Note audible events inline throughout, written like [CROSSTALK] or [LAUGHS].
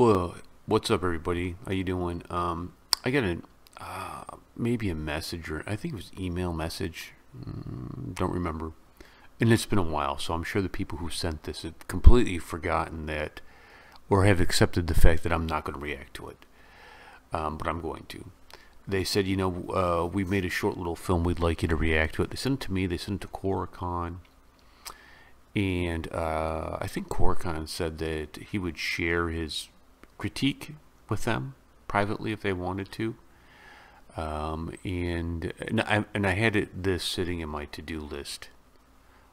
Whoa, what's up, everybody? How you doing? Um, I got a uh, maybe a message or I think it was email message. Mm, don't remember. And it's been a while, so I'm sure the people who sent this have completely forgotten that, or have accepted the fact that I'm not going to react to it. Um, but I'm going to. They said, you know, uh, we made a short little film. We'd like you to react to it. They sent it to me. They sent it to Coricon. And uh, I think Coricon said that he would share his critique with them privately if they wanted to. Um, and and I, and I had it, this sitting in my to-do list.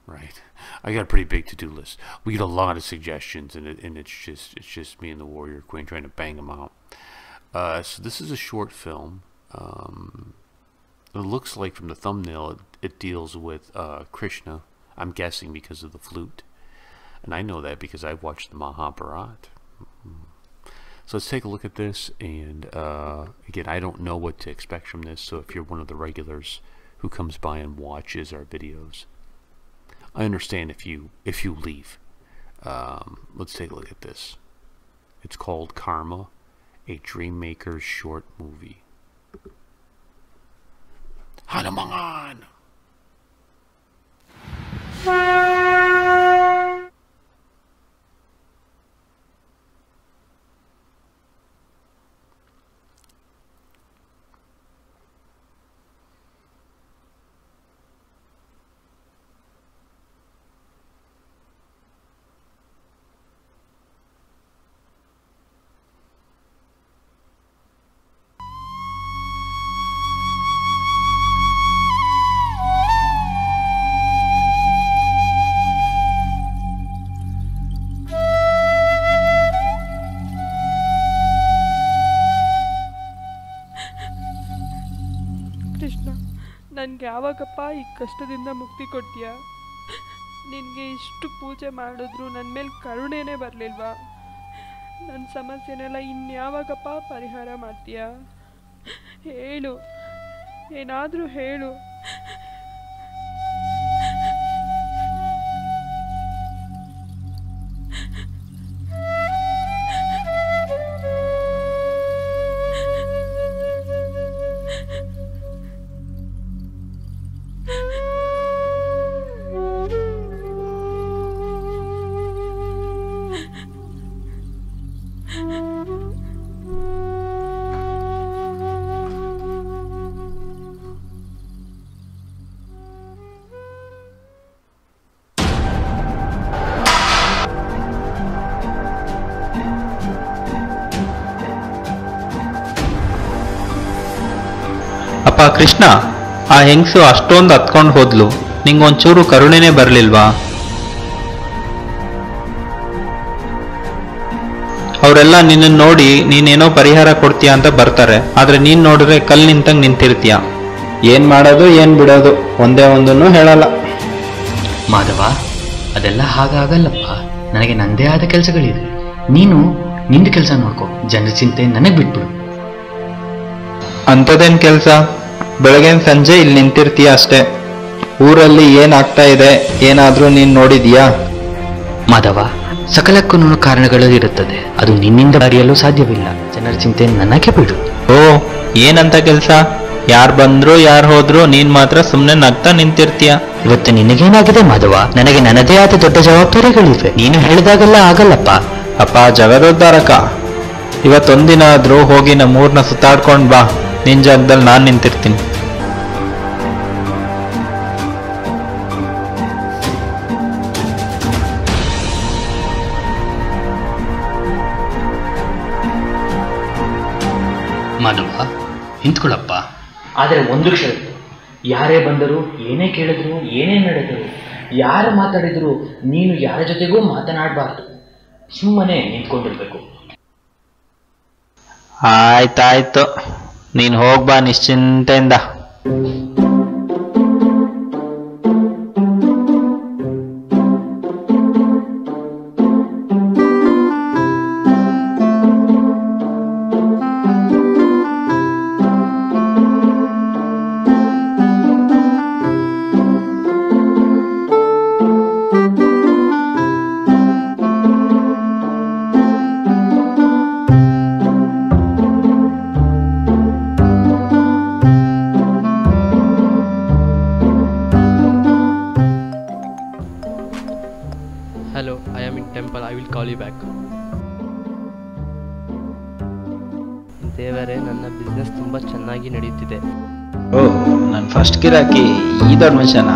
Right, I got a pretty big to-do list. We get a lot of suggestions, and it, and it's just it's just me and the Warrior Queen trying to bang them out. Uh, so this is a short film. Um, it looks like from the thumbnail it, it deals with uh, Krishna. I'm guessing because of the flute, and I know that because I've watched the Mahabharata. So let's take a look at this, and uh, again, I don't know what to expect from this, so if you're one of the regulars who comes by and watches our videos, I understand if you if you leave. Um, let's take a look at this. It's called Karma, a Dreammaker's short movie. Hanuman! ನನಗೆ ಯಾವಾಗಪ್ಪ ಈ ಕಷ್ಟದಿಂದ ಮುಕ್ತಿ ಕೊಡ್ತೀಯ? ನಿನಗೆ ಇಷ್ಟು ಪೂಜೆ ಮಾಡಿದ್ರು ನನ್ನ ಮೇಲೆ ಕರುಣೆನೇ ಬರಲಿಲ್ವಾ? ನನ್ನ ಸಮಸ್ಯೆನೆಲ್ಲ ಇನ್ಯಾವಾಗಪ್ಪ ಪರಿಹಾರ ಮಾಡ್ತೀಯ? ಹೇಳು, ಏನಾದರೂ ಹೇಳು. ಕೃಷ್ಣ ಆ ಹೆಂಗಸು ಅಷ್ಟೊಂದು ಹತ್ಕೊಂಡು ಹೋದ್ಲು. ನಿಂಗೊಂಚೂರು ಕರುಣೆನೇ ಬರಲಿಲ್ವಾ? ಅವರೆಲ್ಲ ನಿನ್ನನ್ನು ನೋಡಿ ನೀನೇನೋ ಪರಿಹಾರ ಕೊಡ್ತೀಯ ಅಂತ ಬರ್ತಾರೆ. ಆದ್ರೆ ನೀನು ನೋಡಿದ್ರೆ ಕಲ್ ನಿಂತಂಗ್ ನಿಂತಿರ್ತೀಯ. ಏನ್ ಮಾಡೋದು ಏನ್ ಬಿಡೋದು ಒಂದೇ ಒಂದನ್ನು ಹೇಳಲ್ಲ. ಮಾಧವ ಅದೆಲ್ಲ ಹಾಗಾಗಲ್ಲಪ್ಪ. ನನಗೆ ನಂದೇ ಆದ ಕೆಲಸಗಳಿದೆ. ನೀನು ನಿಂದ ಕೆಲಸ ನೋಡ್ಕೋ. ಜನರ ಚಿಂತೆ ನನಗೆ ಬಿಟ್ಬಿಡು. ಅಂಥದ್ದೇನು ಕೆಲ್ಸ? ಬೆಳಗ್ಗೆ ಸಂಜೆ ಇಲ್ಲಿ ನಿಂತಿರ್ತೀಯ ಅಷ್ಟೇ. ಊರಲ್ಲಿ ಏನಾಗ್ತಾ ಇದೆ? ಏನಾದರೂ ನೀನು ನೋಡಿದ್ಯಾ? ಮಾಧವ ಸಕಲಕ್ಕೂ ಕಾರಣಗಳು ಇರುತ್ತದೆ. ಅದು ನಿನ್ನಿಂದ ಬರೆಯಲು ಸಾಧ್ಯವಿಲ್ಲ. ಜನರ ಚಿಂತೆ ನನಗೆ ಬಿಡು. ಓ ಏನಂತ ಕೆಲಸ? ಯಾರ್ ಬಂದ್ರು ಯಾರ್ ಹೋದ್ರು ನೀನ್ ಮಾತ್ರ ಸುಮ್ಮನೆ ನಗ್ತಾ ನಿಂತಿರ್ತೀಯ. ಇವತ್ತು ನಿನಗೇನಾಗಿದೆ ಮಾಧವ? ನನಗೆ ನನ್ನದೇ ಆದ ದೊಡ್ಡ ಜವಾಬ್ದಾರಿಗಳಿವೆ. ನೀನು ಹೇಳಿದಾಗೆಲ್ಲ ಆಗಲ್ಲಪ್ಪ. ಅಪ್ಪ ಜಗದೋದ್ಧಾರಕ ಇವತ್ತೊಂದಿನ ಆದ್ರೂ ಹೋಗಿ ನಮ್ಮೂರ್ನ ಸುತ್ತಾಡ್ಕೊಂಡ್ ಬಾ. ನಿನ್ ಜಾಗದಲ್ಲಿ ನಾನ್ ನಿಂತಿರ್ತೀನಿ. ನಿಂತ್ಕೊಳ್ಳಪ್ಪ. ಆದರೆ ಒಂದು ಕ್ಷಣಕ್ಕೆ ಯಾರೇ ಬಂದರು ಏನೇ ಕೇಳಿದ್ರು ಏನೇ ನಡೆದರು ಯಾರು ಮಾತಾಡಿದ್ರು ನೀನು ಯಾರ ಜೊತೆಗೂ ಮಾತನಾಡಬಾರ್ದು. ಸುಮ್ಮನೆ ನಿಂತ್ಕೊಂಡಿರ್ಬೇಕು. ಆಯ್ತಾಯ್ತು. ನೀನು ಹೋಗ್ಬಾ ನಿಶ್ಚಿಂತೆಯಿಂದ. ಕಾಲ್ ಯು ಬ್ಯಾಕ್ ದೇವರೇ ನನ್ನ ಬಿಸ್ನೆಸ್ ತುಂಬ ಚೆನ್ನಾಗಿ ನಡೆಯುತ್ತಿದೆ ಓ ನನ್ನ ಫಸ್ಟ್ ಕಿರಾಕಿ ಈ ದೊಡ್ಡ ಮನುಷ್ಯನಾ?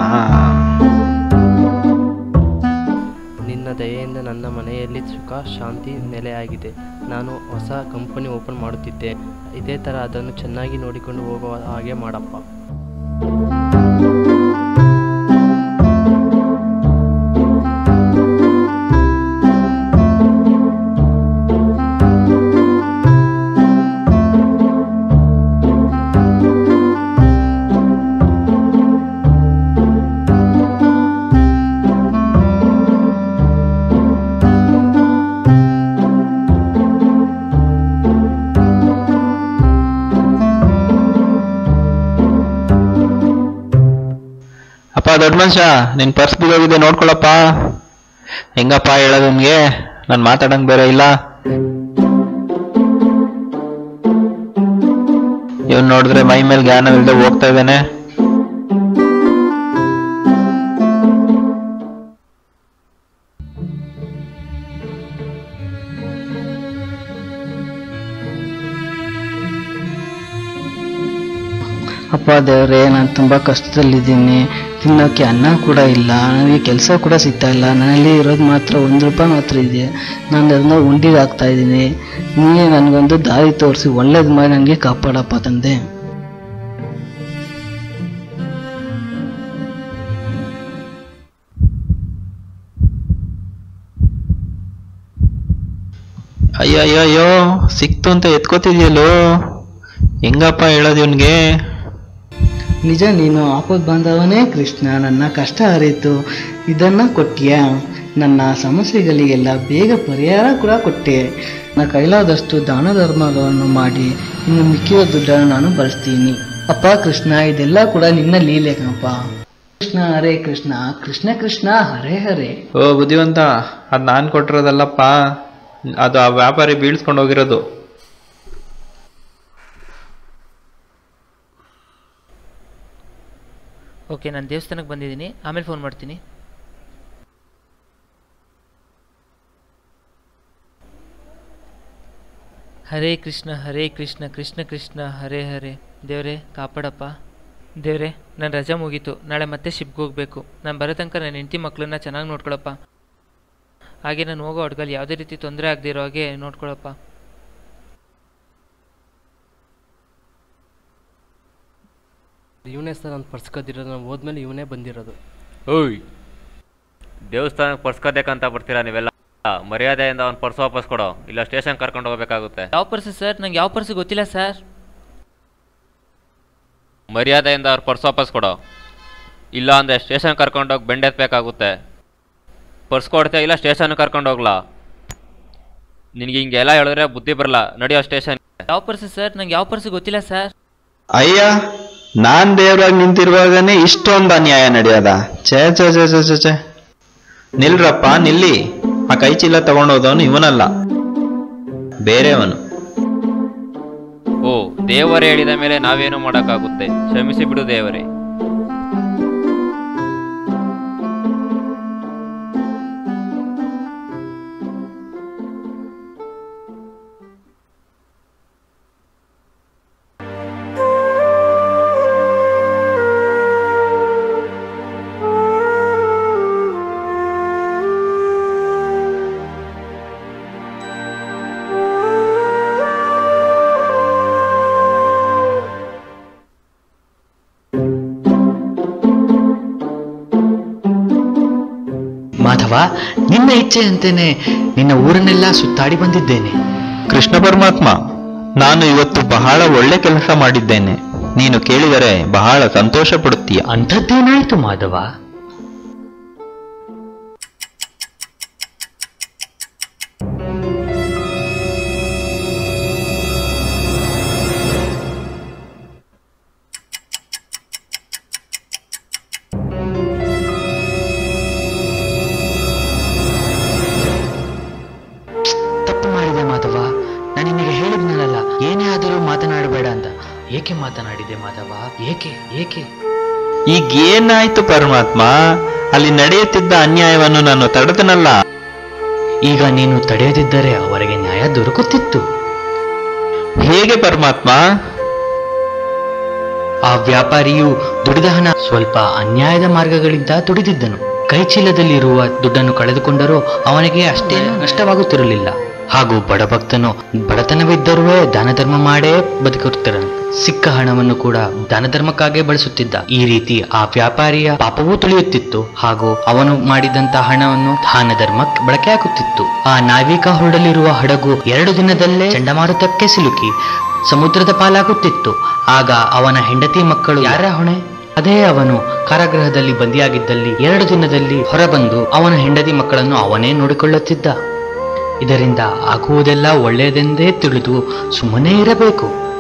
ನಿನ್ನ ದಯೆಯಿಂದ ನನ್ನ ಮನೆಯಲ್ಲಿ ಸುಖ ಶಾಂತಿ ನೆಲೆಯಾಗಿದೆ ನಾನು ಹೊಸ ಕಂಪನಿ ಓಪನ್ ಮಾಡುತ್ತಿದ್ದೆ. ಇದೇ ಥರ ಅದನ್ನು ಚೆನ್ನಾಗಿ ನೋಡಿಕೊಂಡು ಹೋಗುವ ಹಾಗೆ ಮಾಡಪ್ಪ. ಮನುಷ್ಯ, ನಿನ್ ಪರ್ಸ್ ಬಿದ್ದೋಗಿದೆ, ನೋಡ್ಕೊಳಪ್ಪ. ಹೆಂಗಪ್ಪ ಹೇಳೋದು ನಿಮ್ಗೆ? ನಾನು ಮಾತಾಡಂಗ್ ಬೇರೆ ಇಲ್ಲ. ಇವನ್ ನೋಡಿದ್ರೆ ಮೈ ಮೇಲೆ ಜ್ಞಾನವಿಲ್ಲದೆ ಹೋಗ್ತಾ ಇದ್ದಾನೆ. ಅಪ್ಪ ದೇವ್ರೆ, ನಾನು ತುಂಬ ಕಷ್ಟದಲ್ಲಿದ್ದೀನಿ. ತಿನ್ನೋಕ್ಕೆ ಅನ್ನ ಕೂಡ ಇಲ್ಲ, ನನಗೆ ಕೆಲಸ ಕೂಡ ಸಿಗ್ತಾ ಇಲ್ಲ, ನನ್ನಲ್ಲಿ ಇರೋದು ಮಾತ್ರ ಒಂದು ರೂಪಾಯಿ ಮಾತ್ರ ಇದೆ. ನಾನು ಅದನ್ನ ಉಂಡಿಗೆ ಹಾಕ್ತಾ ಇದ್ದೀನಿ. ನೀನೇ ನನಗೊಂದು ದಾರಿ ತೋರಿಸಿ, ಒಳ್ಳೇದು ಮಾಡಿ ನನಗೆ ಕಾಪಾಡಪ್ಪ ತಂದೆ. ಅಯ್ಯೋ ಅಯ್ಯೋ ಸಿಕ್ತು ಅಂತ ಎತ್ಕೋತಿದ್ಯಲ್ಲೋ? ಹೆಂಗಪ್ಪ ಹೇಳೋದು ಇವನ್ಗೆ? ನಿಜ ನೀನು ಆಪದ್ ಬಾಂಧವನೇ ಕೃಷ್ಣ, ನನ್ನ ಕಷ್ಟ ಅರಿತು. ಇದನ್ನ ಕೊಟ್ಟಿಯ ನನ್ನ ಸಮಸ್ಯೆಗಳಿಗೆಲ್ಲ ಬೇಗ ಪರಿಹಾರ ಕೂಡ ಕೊಟ್ಟೆ. ನನ್ನ ಕೈಲಾದಷ್ಟು ದಾನ ಧರ್ಮಗಳನ್ನು ಮಾಡಿ, ಇನ್ನು ಮಿಕ್ಕಿರೋ ದುಡ್ಡನ್ನು ನಾನು ಬಳಸ್ತೀನಿ. ಅಪ್ಪ ಕೃಷ್ಣ, ಇದೆಲ್ಲ ಕೂಡ ನಿನ್ನ ಲೀಲೆ ಕಣಪ್ಪ. ಕೃಷ್ಣ, ಹರೇ ಕೃಷ್ಣ ಕೃಷ್ಣ ಕೃಷ್ಣ, ಹರೇ ಹರೇ. ಓ ಬುದ್ಧಿವಂತ, ಅದು ನಾನು ಕೊಟ್ಟಿರೋದಲ್ಲಪ್ಪ. ಅದು ಆ ವ್ಯಾಪಾರಿ ಬೀಳ್ಸ್ಕೊಂಡು ಹೋಗಿರೋದು. ಓಕೆ, ನಾನು ದೇವಸ್ಥಾನಕ್ಕೆ ಬಂದಿದ್ದೀನಿ. ಆಮೇಲೆ ಫೋನ್ ಮಾಡ್ತೀನಿ. ಹರೇ ಕೃಷ್ಣ ಹರೇ ಕೃಷ್ಣ ಕೃಷ್ಣ ಕೃಷ್ಣ, ಹರೇ ಹರೇ. ದೇವರೇ, ಕಾಪಾಡಪ್ಪ. ದೇವರೇ, ನಾನು ರಜಾ ಮುಗೀತು. ನಾಳೆ ಮತ್ತೆ ಶಿಪ್ಗೆ ಹೋಗಬೇಕು. ನಾನು ಬರೋ ತನಕ ನನ್ನ ಹೆಂಡತಿ ಮಕ್ಕಳನ್ನ ಚೆನ್ನಾಗಿ ನೋಡ್ಕೊಳಪ್ಪ. ಹಾಗೆ ನಾನು ಹೋಗೋ ಅಡ್ಗಲ್ಲಿ ಯಾವುದೇ ರೀತಿ ತೊಂದರೆ ಆಗದಿರೋ ಹಾಗೆ ನೋಡ್ಕೊಳಪ್ಪ. ಇವನೇ ಸರ್ ನಾನು ಪರ್ಸ್ಕೋದಿರೋದು ನಾನು ಹೋದ್ಮೇಲೆ ಇವನೇ ಬಂದಿರೋದು. ಓಯ್ ದೇವಸ್ಥಾನಕ್ಕೆ ಪರ್ಸ್ ಕದ್ದಕ್ಕಂತ ಬರ್ತೀರಾ ನೀವೆಲ್ಲ? ಮರ್ಯಾದೆಯಿಂದ ಅವ್ನು ಪರ್ಸ್ ವಾಪಸ್ ಕೊಡೋ ಇಲ್ಲ ಸ್ಟೇಷನ್ ಕರ್ಕೊಂಡು ಹೋಗ್ಬೇಕಾಗುತ್ತೆ. ಯಾವ ಪರ್ಸು ಸರ್? ನಂಗೆ ಯಾವ ಪರ್ಸು ಗೊತ್ತಿಲ್ಲ ಸರ್. ಮರ್ಯಾದೆಯಿಂದ ಅವ್ರ ಪರ್ಸ್ ವಾಪಸ್ ಕೊಡೋ. ಇಲ್ಲ ಅಂದರೆ ಸ್ಟೇಷನ್ ಕರ್ಕೊಂಡೋಗಿ ಬೆಂಡೆತ್ಬೇಕಾಗುತ್ತೆ ಪರ್ಸ್ ಕೊಡ್ತೀಯ ಇಲ್ಲ ಸ್ಟೇಷನ್ ಕರ್ಕೊಂಡು ಹೋಗ್ಲಾ? ನಿನಗೆ ಹಿಂಗೆಲ್ಲ ಹೇಳಿದ್ರೆ ಬುದ್ಧಿ ಬರಲ್ಲ. ನಡೆಯೋ ಸ್ಟೇಷನ್. ಯಾವ ಪರ್ಸು ಸರ್? ನಂಗೆ ಯಾವ ಪರ್ಸು ಗೊತ್ತಿಲ್ಲ ಸರ್. ಅಯ್ಯ ನಾನ್ ದೇವ್ರಾಗಿ ನಿಂತಿರುವಾಗನೇ ಇಷ್ಟೊಂದು ಅನ್ಯಾಯ ನಡೆಯದ. ಛೇ ಛೇ ಛೇ ಛೇ ಛೇ ನಿಲ್ರಪ್ಪ, ನಿಲ್ಲಿ. ಆ ಕೈ ಚೀಲ ತಗೊಂಡೋದವನು ಇವನಲ್ಲ. ಬೇರೆಯವನು. ಓ, ದೇವರೇ ಹೇಳಿದ ಮೇಲೆ ನಾವೇನು ಮಾಡೋಕ್ಕಾಗುತ್ತೆ? ಕ್ಷಮಿಸಿ ಬಿಡು ದೇವರೇ. ಮಾಧವ ನಿನ್ನ ಇಚ್ಛೆಯಂತೆಯೇ ನಿನ್ನ ಊರನ್ನೆಲ್ಲ ಸುತ್ತಾಡಿ ಬಂದಿದ್ದೇನೆ. ಕೃಷ್ಣ ಪರಮಾತ್ಮ ನಾನು ಇವತ್ತು ಬಹಳ ಒಳ್ಳೆ ಕೆಲಸ ಮಾಡಿದ್ದೇನೆ. ನೀನು ಕೇಳಿದರೆ ಬಹಳ ಸಂತೋಷ ಪಡುತ್ತೀಯ ಅಂಥದ್ದೇನಾಯ್ತು ಮಾಧವ? ಈಗ ಏನಾಯ್ತು ಪರಮಾತ್ಮ? ಅಲ್ಲಿ ನಡೆಯುತ್ತಿದ್ದ ಅನ್ಯಾಯವನ್ನು ನಾನು ತಡೆದನಲ್ಲ. ಈಗ ನೀನು ತಡೆಯದಿದ್ದರೆ ಅವರಿಗೆ ನ್ಯಾಯ ದೊರಕುತ್ತಿತ್ತು. ಹೇಗೆ ಪರಮಾತ್ಮ? ಆ ವ್ಯಾಪಾರಿಯು ದುಡಿದ ಹಣ ಸ್ವಲ್ಪ ಅನ್ಯಾಯದ ಮಾರ್ಗಗಳಿಂದ ದುಡಿದಿದ್ದನು. ಕೈಚೀಲದಲ್ಲಿರುವ ದುಡ್ಡನ್ನು ಕಳೆದುಕೊಂಡರೂ ಅವನಿಗೆ ಅಷ್ಟೇ ನಷ್ಟವಾಗುತ್ತಿರಲಿಲ್ಲ. ಹಾಗೂ ಬಡಭಕ್ತನು ಬಡತನವಿದ್ದರೂ ದಾನ ಧರ್ಮ ಮಾಡೇ ಬದುಕುತ್ತಿರನು. ಸಿಕ್ಕ ಹಣವನ್ನು ಕೂಡ ದಾನ ಧರ್ಮಕ್ಕಾಗೇ ಬಳಸುತ್ತಿದ್ದ. ಈ ರೀತಿ ಆ ವ್ಯಾಪಾರಿಯ ಪಾಪವೂ ತುಳಿಯುತ್ತಿತ್ತು ಹಾಗೂ ಅವನು ಮಾಡಿದಂತ ಹಣವನ್ನು ದಾನ ಧರ್ಮಕ್ಕೆ ಬಳಕೆ ಆಗುತ್ತಿತ್ತು ಆ ನಾವಿಕ ಹೊರಡಲಿರುವ ಹಡಗು ಎರಡು ದಿನದಲ್ಲೇ ಚಂಡಮಾರುತಕ್ಕೆ ಸಿಲುಕಿ ಸಮುದ್ರದ ಪಾಲಾಗುತ್ತಿತ್ತು. ಆಗ ಅವನ ಹೆಂಡತಿ ಮಕ್ಕಳು ಯಾರ ಹೊಣೆ? ಅದೇ ಅವನು ಕಾರಾಗೃಹದಲ್ಲಿ ಬಂದಿಯಾಗಿದ್ದಲ್ಲಿ ಎರಡು ದಿನದಲ್ಲಿ ಹೊರಬಂದು ಅವನ ಹೆಂಡತಿ ಮಕ್ಕಳನ್ನು ಅವನೇ ನೋಡಿಕೊಳ್ಳುತ್ತಿದ್ದ. ಇದರಿಂದ ಆಗುವುದೆಲ್ಲ ಒಳ್ಳೆಯದೆಂದೇ ತಿಳಿದು ಸುಮ್ಮನೆ ಇರಬೇಕು.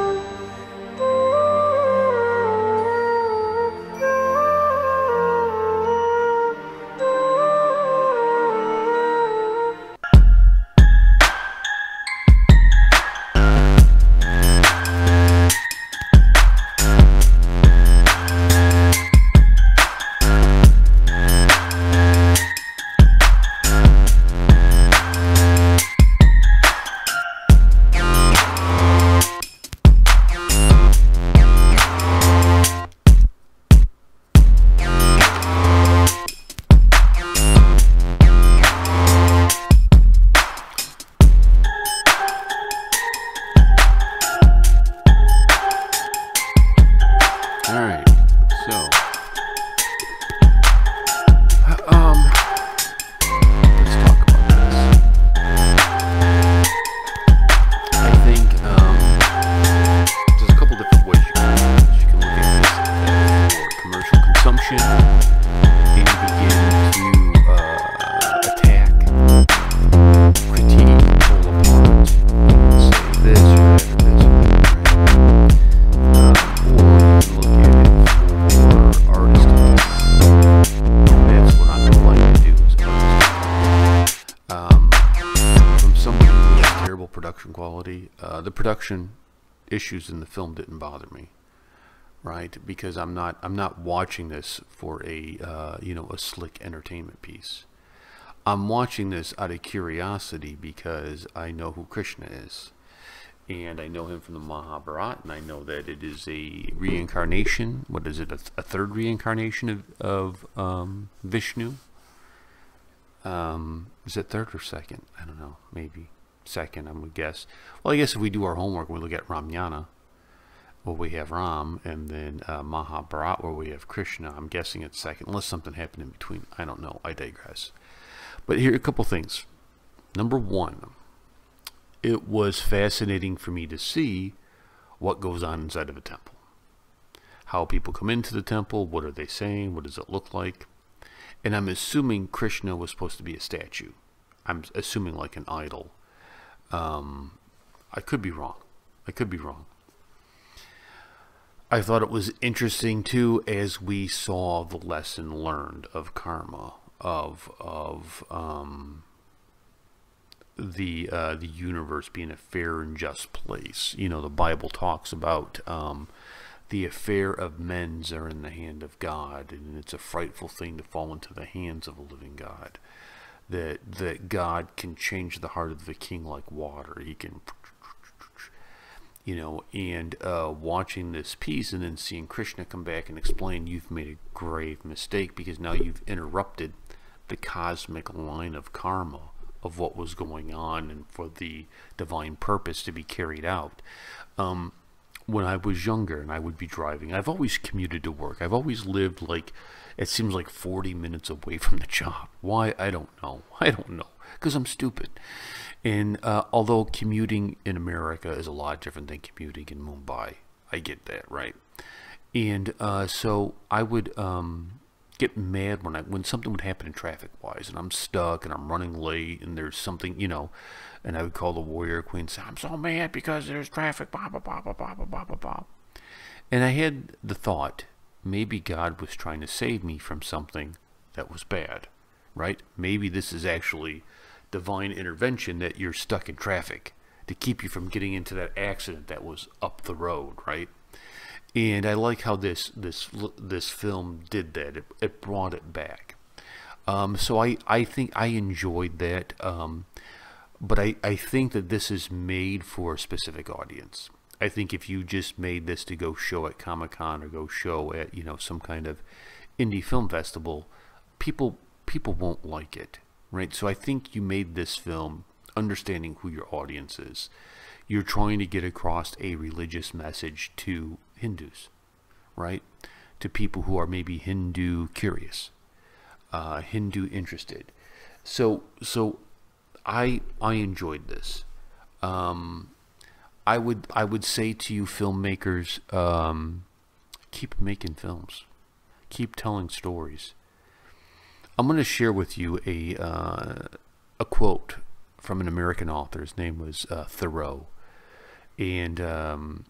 Issues in the film didn't bother me, right? Because I'm not I'm not watching this for a uh, you know a slick entertainment piece. I'm watching this out of curiosity because I know who Krishna is and I know him from the Mahabharata, and I know that it is a reincarnation. What is it? A, a third reincarnation of of um, Vishnu. Um, is it third or second? I don't know. Maybe second. I would guess. Well, I guess if we do our homework, we look at Ramayana, where we have Ram, and then uh, Mahabharata, where we have Krishna. I'm guessing it's second, unless something happened in between. I don't know. I digress. But here are a couple things. Number one, it was fascinating for me to see what goes on inside of a temple. How people come into the temple, what are they saying, what does it look like? And I'm assuming Krishna was supposed to be a statue. I'm assuming like an idol. Um, I could be wrong. I could be wrong. I thought it was interesting too as we saw the lesson learned of karma, of of um, the uh, the universe being a fair and just place. You know, the Bible talks about um, the affair of men's are in the hand of God, and it's a frightful thing to fall into the hands of a living God. That that God can change the heart of the king like water. He can, you know, and uh, watching this piece and then seeing Krishna come back and explain, you've made a grave mistake because now you've interrupted the cosmic line of karma of what was going on and for the divine purpose to be carried out. Um, when I was younger and I would be driving, I've always commuted to work. I've always lived like, it seems like 40 minutes away from the job. Why? I don't know. [LAUGHS] I don't know. Because I'm stupid. And uh, although commuting in America is a lot different than commuting in Mumbai, I get that, right? And uh, so I would um, get mad when I when something would happen in traffic wise, and I'm stuck and I'm running late, and there's something, you know, and I would call the warrior queen, say, "I'm so mad because there's traffic." Blah blah blah blah blah blah blah blah. And I had the thought, maybe God was trying to save me from something that was bad, right? Maybe this is actually divine intervention that you're stuck in traffic to keep you from getting into that accident that was up the road, right? And I like how this this this film did that. It, it brought it back. Um, so I, I think I enjoyed that. Um, but I, I think that this is made for a specific audience. I think if you just made this to go show at Comic Con or go show at you know some kind of indie film festival, people people won't like it, right? So I think you made this film understanding who your audience is. You're trying to get across a religious message to Hindus, right? To people who are maybe Hindu curious, uh, Hindu interested. So so I I enjoyed this. Um, I would I would say to you filmmakers, um, keep making films, keep telling stories. I'm going to share with you a uh, a quote from an American author. His name was uh, Thoreau, and um,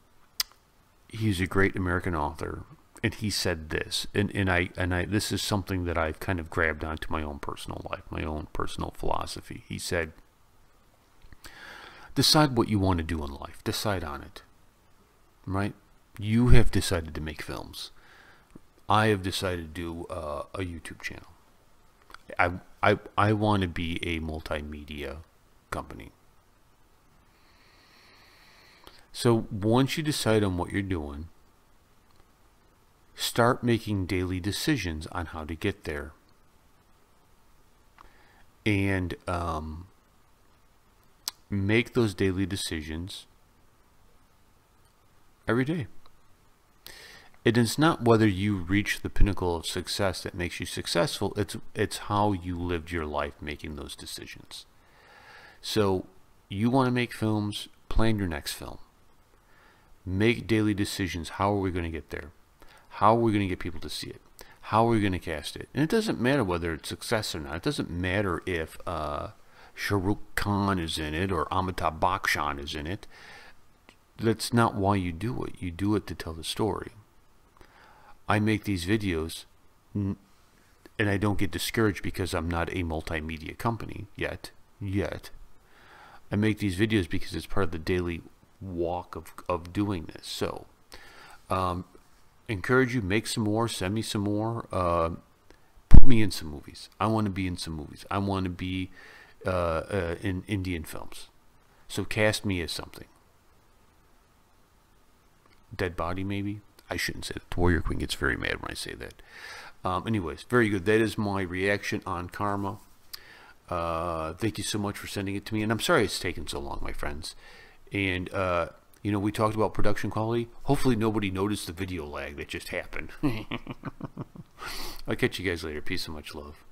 he's a great American author. And he said this, and, and I and I this is something that I've kind of grabbed onto my own personal life, my own personal philosophy. He said, decide what you want to do in life. Decide on it. Right? You have decided to make films. I have decided to do uh, a YouTube channel. I, I, I want to be a multimedia company. So once you decide on what you're doing, start making daily decisions on how to get there. And um, make those daily decisions every day. It is not whether you reach the pinnacle of success that makes you successful, it's it's how you lived your life making those decisions. So, you want to make films, plan your next film. Make daily decisions. How are we going to get there? How are we going to get people to see it? How are we going to cast it? And it doesn't matter whether it's success or not. It doesn't matter if uh, Shah Rukh Khan is in it or Amitabh Bachchan is in it. That's not why you do it. You do it to tell the story. I make these videos and I don't get discouraged because I'm not a multimedia company yet. Yet. I make these videos because it's part of the daily walk of, of doing this. So, um, encourage you, make some more, send me some more. Uh, put me in some movies. I want to be in some movies. I want to be uh, uh, in Indian films. So cast me as something. Dead body, maybe? I shouldn't say that. The Warrior Queen gets very mad when I say that. Um, anyways, very good. That is my reaction on Karma. Uh, thank you so much for sending it to me. And I'm sorry it's taken so long, my friends. And, uh, you know, we talked about production quality. Hopefully nobody noticed the video lag that just happened. [LAUGHS] I'll catch you guys later. Peace and much love.